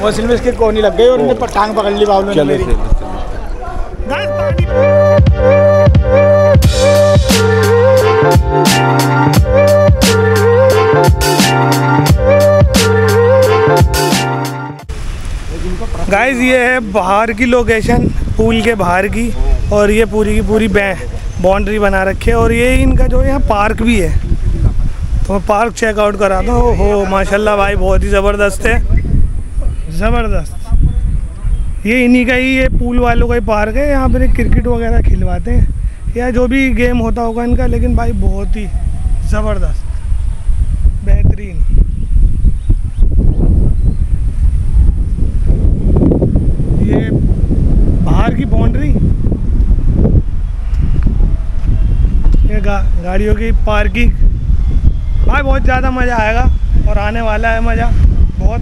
वो सिल्वेस के कोनी लग गई और उनने टांग पकड़ ली बाबू ने गाइस ये है बाहर की लोकेशन पूल के बाहर की, और ये पूरी की पूरी बाउंड्री बना रखी है, और ये इनका जो यहाँ पार्क भी है। तो पार्क चेकआउट करा था। हो माशाल्लाह भाई बहुत ही ज़बरदस्त है। ज़बरदस्त। ये इन्हीं का ही ये पूल वालों का ही पार्क है। यहाँ पर क्रिकेट वगैरह खिलवाते हैं। या जो भी गेम होता होगा इनका लेकिन भाई बहुत ही ज़बरदस्त। बेहतरीन। ये बाहर की बाउंड्री ये गा, गाड़ियों की पार्किंग भाई बहुत ज़्यादा मज़ा आएगा और आने वाला है मज़ा बहुत।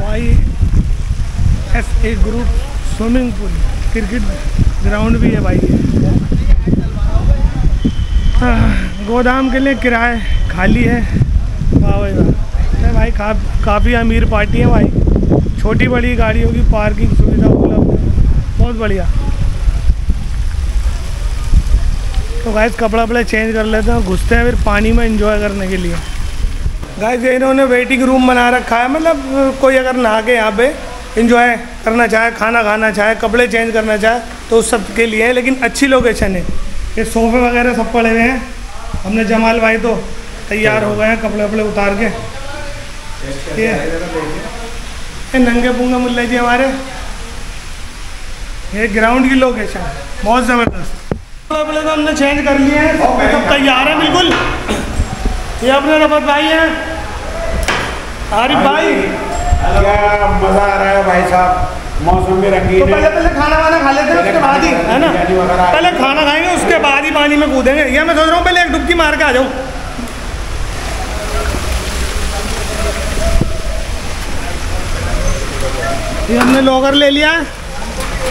Y S A group swimming pool cricket ground भी है भाई। हाँ, गोदाम के लिए किराए खाली है। वाह भाई वाह। भाई का, काफ़ी अमीर पार्टी है भाई। छोटी बड़ी गाड़ियों की पार्किंग सुविधा उपलब्ध बहुत बढ़िया। तो गाइस कपड़ा वपड़ा चेंज कर लेते हैं घुसते हैं फिर पानी में एंजॉय करने के लिए। गाइस ये इन्होंने वेटिंग रूम बना रखा है। मतलब कोई अगर नहा के यहाँ पे इंजॉय करना चाहे, खाना खाना चाहे, कपड़े चेंज करना चाहे तो उस सब के लिए है। लेकिन अच्छी लोकेशन है। ये सोफ़े वगैरह सब पड़े हुए हैं। हमने जमाल भाई तो तैयार हो गए हैं कपड़े वपड़े उतार के। ये ये नंगे पुंगे मुल्ला जी हमारे। ये ग्राउंड की लोकेशन बहुत ज़बरदस्त। कपड़े तो हमने चेंज कर लिए हैं। सब तैयार है बिल्कुल। ये अपने रफत भाई हैं। आरिफ भाई। क्या मज़ा आ रहा है भाई साहब? मौसम भी तो पहले पहले खाना वाना खा लेते हैं उसके बाद ही है ना? पहले खाना खाएँगे उसके बाद ही पानी में कूदेंगे। ये मैं सोच रहा हूँ पहले एक डुबकी मार के आ जाऊँ। ये हमने लॉकर ले लिया।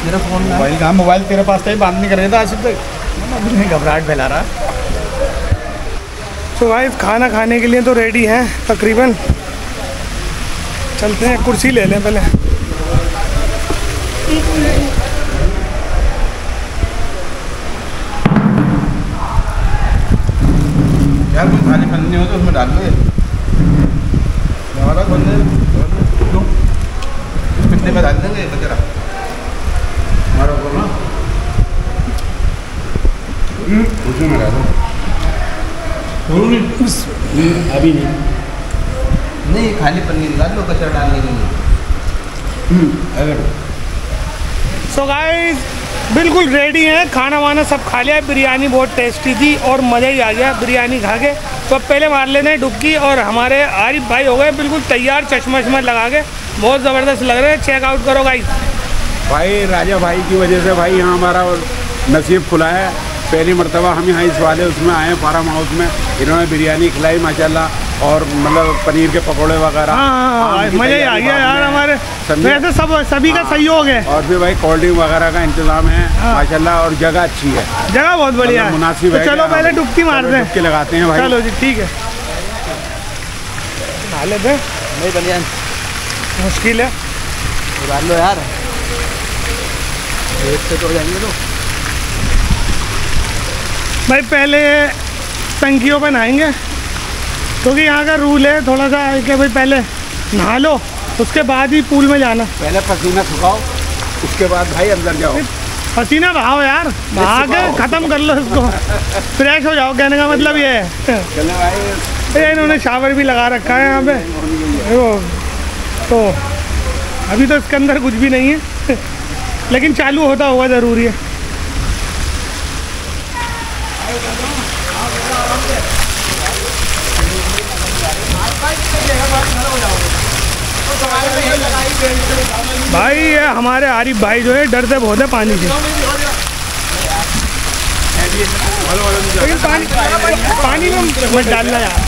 मेरा फ़ोन मोबाइल कहाँ मोबाइल तेरे पास था ही बात नहीं कर रहे थे आज तक। घबराहट फैला रहा। तो भाई खाना खाने के लिए तो रेडी हैं तकरीबन। चलते हैं कुर्सी ले लें पहले। यार तुम खाली पन्नी हो तो उसमें डाल दो। हमारा क्यों? में डाल देंगे? कचरा हमारा खोलना उसमें में डालो अभी नहीं नहीं खाली लो कचरा डालने के लिए सो गाइस बिल्कुल रेडी हैं, खाना वाना सब खा लिया, बिरयानी बहुत टेस्टी थी और मज़ा ही आ गया, बिरयानी खा के। तो अब पहले मार लेते हैं डुबकी और हमारे आरिफ भाई हो गए, बिल्कुल तैयार, चश्मा वश्मा लगा के। बहुत ज़बरदस्त लग रहे हैं चेकआउट करो गाइस भाई, राजा भाई की वजह से भाई यहाँ हमारा नसीब खुला है। पहली मरतबा हम यहाँ इस वाले उसमें आए फार्म हाउस में। इन्होंने बिरयानी खिलाई माशाल्लाह और मतलब पनीर के पकौड़े वगैरह। हाँ हाँ हाँ मज़ा ही आ गया यार। हमारे। वैसे सब सभी का सहयोग है। और भी भाई कोल्ड ड्रिंक वगैरह का इंतज़ाम है। माशाल्लाह और जगह अच्छी है। जगह बहुत बढ़िया मतलब है। मुनासिब तो है चलो पहले डुबकी मारते हैं। डुबकी लगाते हैं भाई। चलो जी ठीक है। हैं। मुश्किल है। लो यार। एक से तो जाएँगे तो। भाई पहले टंकियों पर नहाएँगे क्योंकि यहाँ का रूल है थोड़ा सा कि भाई पहले नहा लो उसके बाद ही पूल में जाना। पहले पसीना सुखाओ उसके बाद भाई अंदर जाओ। पसीना बहाओ यार बहा के ख़त्म कर लो इसको। फ्रेश हो जाओ कहने का मतलब ये है। इन्होंने शावर भी लगा रखा है यहाँ पे। देखो तो अभी तो इसके अंदर कुछ भी नहीं है लेकिन चालू होता हुआ ज़रूरी है। भाई ये हमारे आरिफ भाई जो है डरते बहुत है पानी से। लेकिन पानी पानी में मत डालना यार।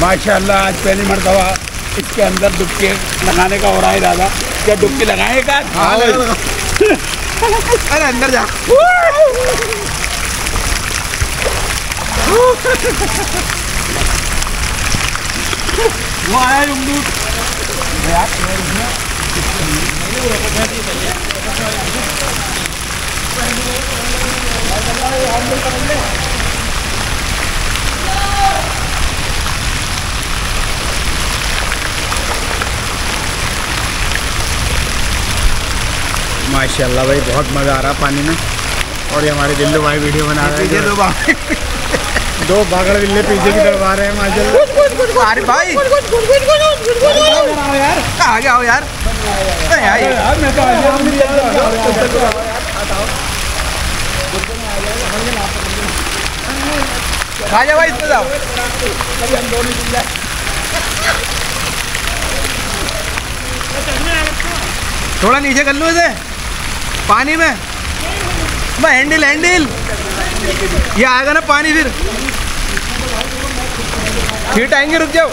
माशाल्लाह आज पहली मरतबा इसके अंदर डुबके लगाने का हो रहा है दादा क्या डुबकी लगाए का हाँ, लगा। अरे अंदर जा। वो आया जुमदूत माशाल्लाह भाई, बहुत मज़ा आ रहा पानी में। और ये हमारे दिल्लू भाई वीडियो बना रहे हैं। दो बागड़ बिल्ले पीछे की तरफ़ आ रहे हैं माशाल्लाह अरे भाई। कहाँ गया हो यार? अरे यार ये- यार मैं तो आ राजा भाई इसमें जाओ। थोड़ा नीचे कर लो इसे। पानी में। मैं हैंडल हैंडल। ये आएगा ना पानी फिर। फिर आएँगे रुक जाओ।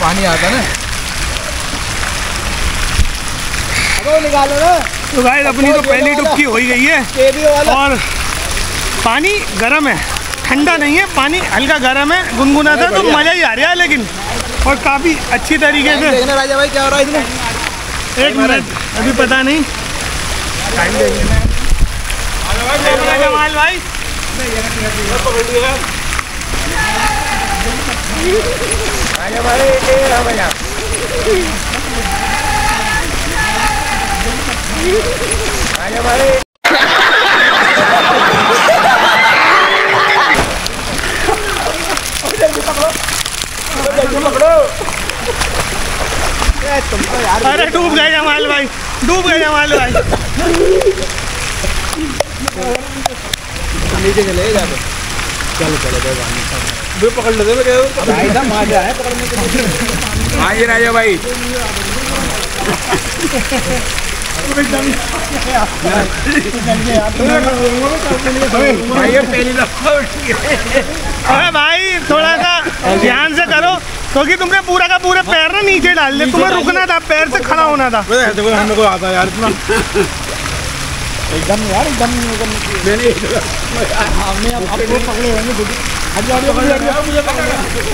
पानी आता ना। तो गाइस अपनी तो पहली डुबकी हो ही गई है। और पानी गर्म है। ठंडा नहीं है पानी हल्का गर्म है गुनगुना था तो मज़ा ही आ रहा है लेकिन और काफ़ी अच्छी तरीके से। राजा भाई क्या हो रहा है इसमें? एक मिनट अभी पता नहीं। जमाल भाई राजा राजा भाई। अरे डूब गए जमाल भाई डूब गए जमाल भाई। नीचे चले जा चलो पकड़ लेते मैं भाई साहब मज़ा है पकड़ने के हाँ ये राजा भाई। भाई ये पहली दफ़ा उठी है अरे भाई थोड़ा सा ध्यान से करो। क्योंकि तुमने पूरा का पूरा पैर ना नीचे डाल दिया। तुम्हें रुकना था पैर से खड़ा होना था। ऐसे को आता यार इतना। एकदम यार एकदम हमने आपको पकड़े होंगे खुद हट जाओ हट जाओ मुझे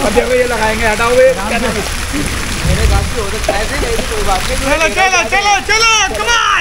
अब ये लगाएँगे हटाओ मेरे बात हो सकता है कोई बात नहीं। चलो चलो चलो चलो कमान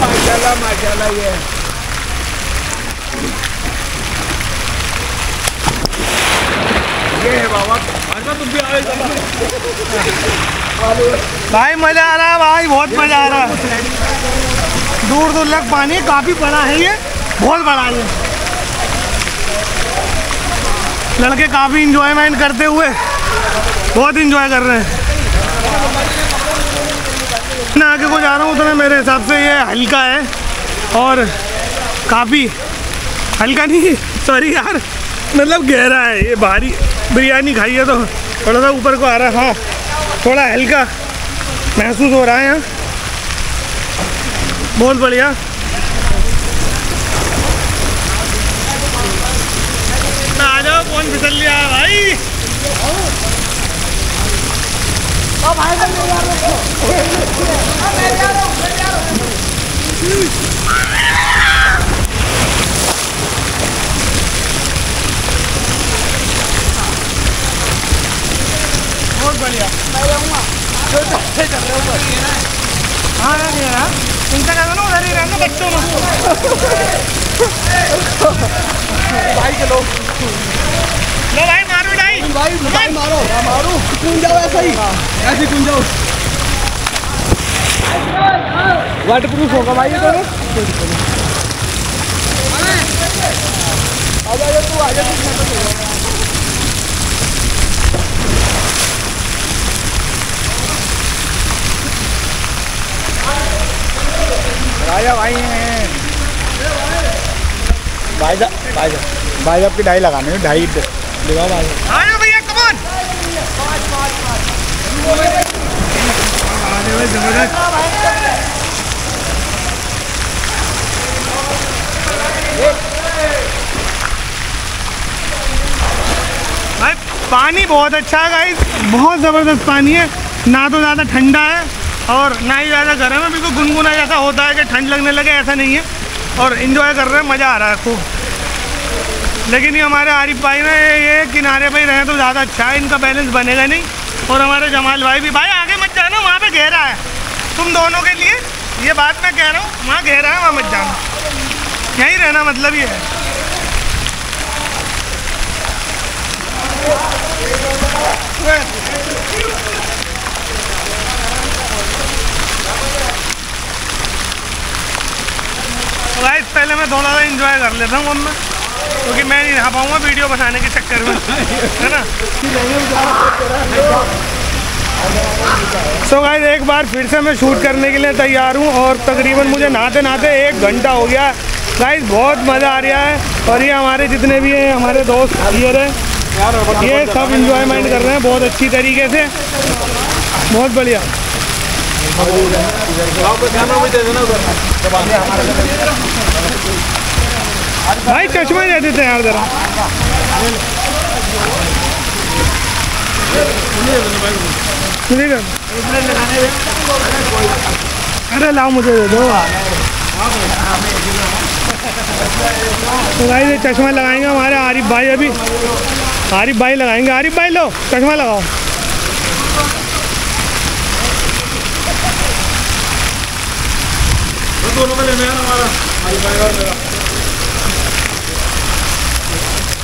माशाल्लाह माशाल्लाह ये ये है बाबा तुम भी भाई मज़ा आ रहा है भाई बहुत मज़ा आ रहा है। दूर दूर तक पानी काफ़ी बड़ा है ये बहुत बड़ा है लड़के काफ़ी इंजॉयमेंट करते हुए बहुत इंजॉय कर रहे हैं। मैं आगे को जा रहा हूँ उतना मेरे हिसाब से ये हल्का है और काफ़ी हल्का नहीं सॉरी यार मतलब गहरा है, ये भारी बिरयानी खाई है तो थोड़ा सा ऊपर को आ रहा, है हाँ थोड़ा हल्का महसूस हो रहा है यहाँ। बहुत बढ़िया। आ जाओ, कौन फिसल लिया है बहुत बढ़िया। हाँ नहीं यार चिंता करना ना ही रहना बच्चों में भाई चलो लो भाई मिठाई भाई भाई मारो मारो। कूद जाओ ऐसा ही। ऐसे कूद जाओ। वाटर प्रूफ होगा भाई ये तू आ तू राजा भाई हैं। भाई साहब भाई साहब भाई साहब की ढाई लगाने हैं ढाई भाई भैया कमान ज़बरदस्त भाई पानी बहुत अच्छा है गाइस बहुत ज़बरदस्त पानी है. ना तो ज़्यादा ठंडा है और ना ही ज़्यादा गर्म है. बिल्कुल गुनगुना जैसा होता है कि ठंड लगने लगे, ऐसा नहीं है. और इन्जॉय कर रहे हैं, मज़ा आ रहा है खूब. लेकिन ये हमारे आरिफ भाई ना ये, ये किनारे पे ही रहे तो ज़्यादा अच्छा है इनका बैलेंस बनेगा नहीं। और हमारे जमाल भाई भी भाई आगे मत जाना वहाँ पे गहरा है। तुम दोनों के लिए ये बात मैं कह रहा हूँ वहाँ गहरा है वहाँ मत जाना। यहीं रहना मतलब ये है। पहले मैं थोड़ा सा इंजॉय कर लेता हूँ अब मैं। क्योंकि मैं नहीं रह पाऊँगा, वीडियो बनाने के चक्कर में। है ना? सो गाइस एक बार फिर से मैं शूट करने के लिए तैयार हूँ और तकरीबन मुझे नहाते नहाते एक घंटा हो गया। गाइस बहुत मज़ा आ रहा है और ये हमारे जितने भी हैं, हमारे दोस्त, ये रहे। ये सब इंजॉयमेंट कर रहे हैं बहुत अच्छी तरीके से। बहुत बढ़िया। भाई चश्मा दे देते हैं यार जरा। अरे लाओ मुझे दे दो। तो भाई ये चश्मा लगाएँगे हमारे आरिफ भाई अभी। आरिफ भाई लगाएँगे। आरिफ भाई लो, चश्मा लगाओ। दोनों का लेना है हमारा।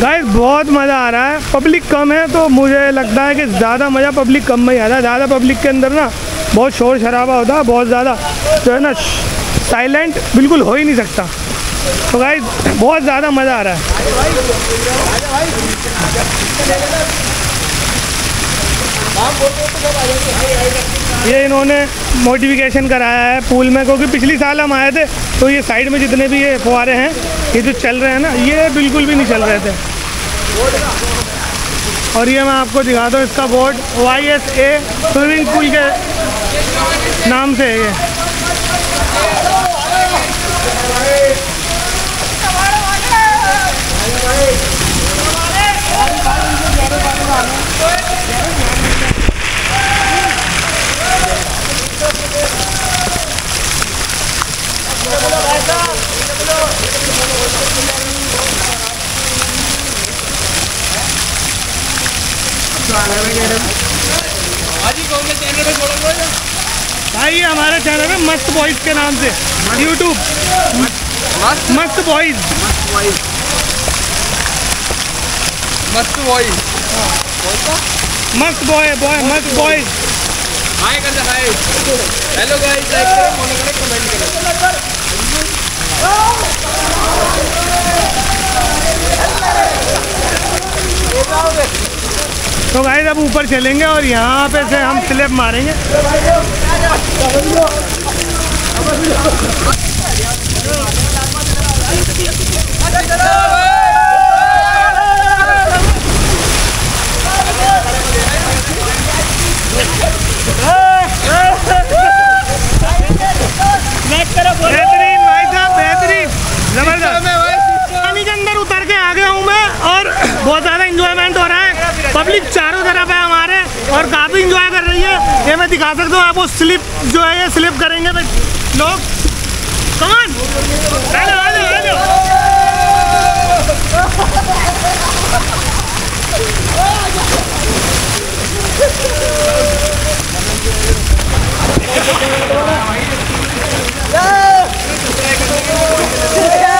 गाइस बहुत मज़ा आ रहा है। पब्लिक कम है तो मुझे लगता है कि ज़्यादा मज़ा पब्लिक कम में ही आता है। ज़्यादा पब्लिक के अंदर ना बहुत शोर शराबा होता है, बहुत ज़्यादा जो है ना साइलेंट बिल्कुल हो ही नहीं सकता। तो गाइस बहुत ज़्यादा मज़ा आ रहा है। ये इन्होंने मोडिफिकेशन कराया है पूल में, क्योंकि पिछली साल हम आए थे तो ये साइड में जितने भी ये फुहारे हैं, ये जो चल रहे हैं ना, ये बिल्कुल भी नहीं चल रहे थे। और ये मैं आपको दिखाता हूँ इसका board Y S A swimming pool के नाम से है ये। भाई हमारे चैनल है मस्त बॉयज़ के नाम से। यूट्यूब मस्त? बॉयज़ मस्त बॉय मस्त बॉय बॉय मस्त बॉयज़ हाय कर हाय हेलो गाइस लाइक करो फॉलो करो कमेंट करो। तो भाई अब ऊपर चलेंगे और यहाँ पे से हम स्लेब मारेंगे भाई साहब ये मैं स्लिप जो है ये स्लिप करेंगे लोग कमान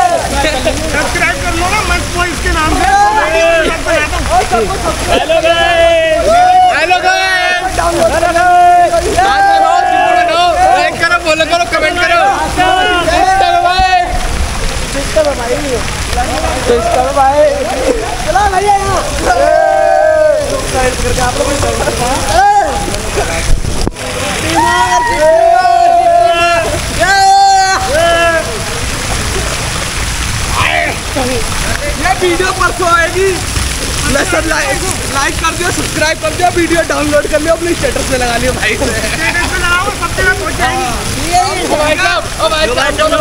सब्सक्राइब कर लो ना, मस्त बॉयज़ के नाम से। हेलो गाइस लाइक करो फॉलो करो कमेंट करो ये वीडियो परसों आएगी सब लाइक लाइक कर दियो सब्सक्राइब कर दियो वीडियो डाउनलोड कर लियो अपने स्टेटस पे लगा लियो भाई स्टेटस पे लगाओ सब जगह पहुँच जाएगी ओ भाई साहब ओ भाई साहब चलो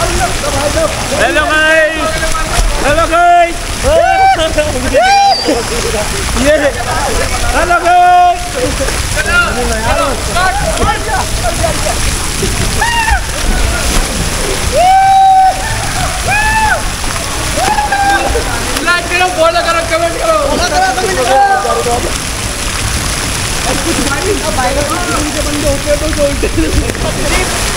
हेलो गाइस हेलो गाइस ये हेलो गाइस लाइक करो फॉलो करो कमेंट करो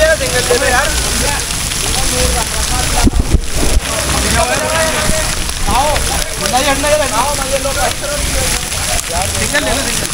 जरा सिंगल दे यार सिंगल।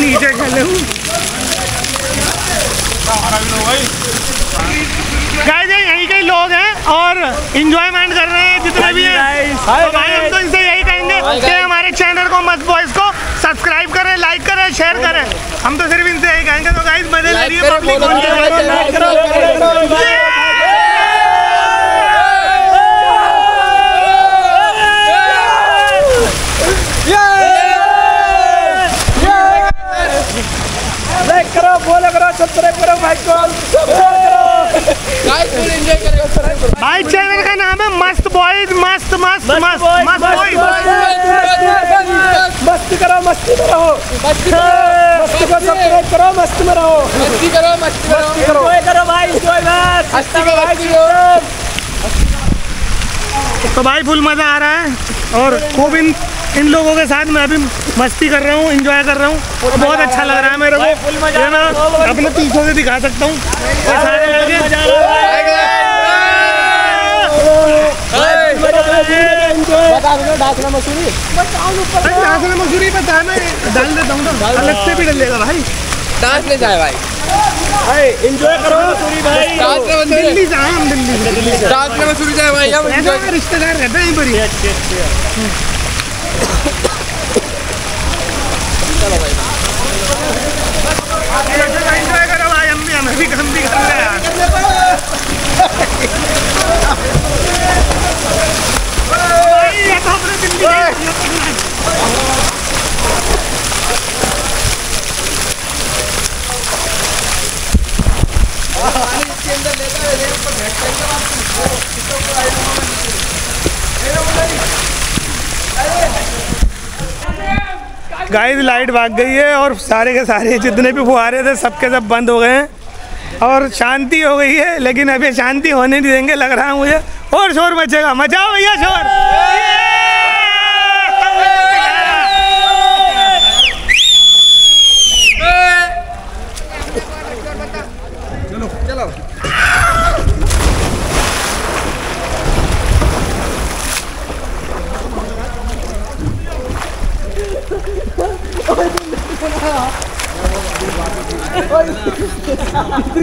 नीचे खेले गाइस यहीं के लोग हैं और इंजॉयमेंट कर रहे हैं जितने भी हैं। तो हम तो इनसे कि हमारे चैनल को मस्त बॉयज़ को सब्सक्राइब करें लाइक करें शेयर करें। हम तो सिर्फ़ इनसे यही कहेंगे तो गाइस मज़े ले लिए पब्लिक लाइक करो फॉलो करो सब्सक्राइब करो भाई को गाइस फुल एंजॉय करेगा भाई चैनल का नाम है मस्त बॉयज़ मस्त मस्त मस्त मस्त बॉयज़ मस्ती करो मस्ती में रहो। मस्ती करो। मस्ती को सब्सक्राइब करो मस्ती में रहो। मस्ती करो मस्ती करो। एंजॉय करो। भाई एंजॉय बस। मस्ती करो मस्ती करो। तो भाई फुल मज़ा आ रहा है और खूब इन इन लोगों के साथ मैं भी मस्ती कर रहा हूँ इंजॉय कर रहा हूँ। और बहुत अच्छा लग रहा है मेरे को। मैं अपने पीछों से दिखा सकता हूँ। और सारे लड़के मसूरी है डाल देता हूँ तो अलग से भी डलेगा भाई डांस ले जाए भाई। एंजॉय करो। सूरी भाई डांस ले मसूरी। दिल्ली हम दिल्ली से। डांस ले मसूरी जाए भाई हम रिश्तेदार रहते हैं यहीं पर एंजॉय करो भाई हम भी हमें भी हम भी कर रहे हैं। यार गाइस, लाइट भाग गई है और सारे के सारे जितने भी फुहारे थे, सबके सब बंद हो गए हैं। और शांति हो गई है, लेकिन अभी शांति होने नहीं देंगे, लग रहा है मुझे। और शोर मचेगा। मचाओ भैया शोर।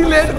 लेट को ना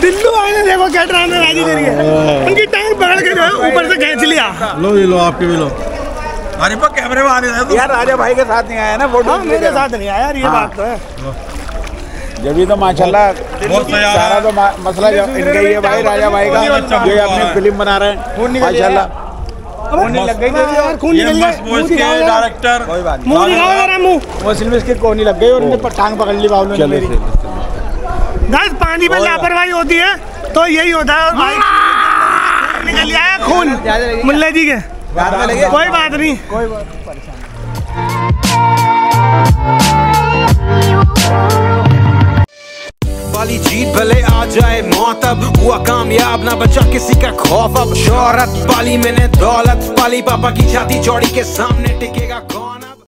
दिल्लू आने देखो क्या ड्रामे राज़ी करिए उनकी टांग पकड़ के जो है ऊपर से खींच लिया। लो ये लो आपके भी लो। अरे पर कैमरे में आ रहे थे यार राजा भाई के साथ नहीं आया ना फ़ोटो हाँ मेरे साथ नहीं आया यार ये बात तो है। जब भी तो माशाल्लाह बहुत तैयार सारा तो मसला जो इनका ही है भाई राजा भाई का अच्छा जो अपनी फ़िल्म बना रहे हैं। माशाल्लाह। खून लग गई यार खून निकल गया। के डायरेक्टर कोई मुँह दिखाओ जरा मुँह। वो सिल्व इसकी कोनी लग गई और इनने टांग पकड़ ली बाबू ने मेरी। गाइस पानी में लापरवाही होती है तो यही होता है। और भाई निकल आया खून। मुल्ला जी के। कोई बात नहीं। वाली जीत भले आ जाए, मौत अब हुआ कामयाब। ना बचा किसी का खौफ अब। शोहरत पाली मैंने, दौलत पाली। पापा की छाती चौड़ी के सामने टिकेगा कौन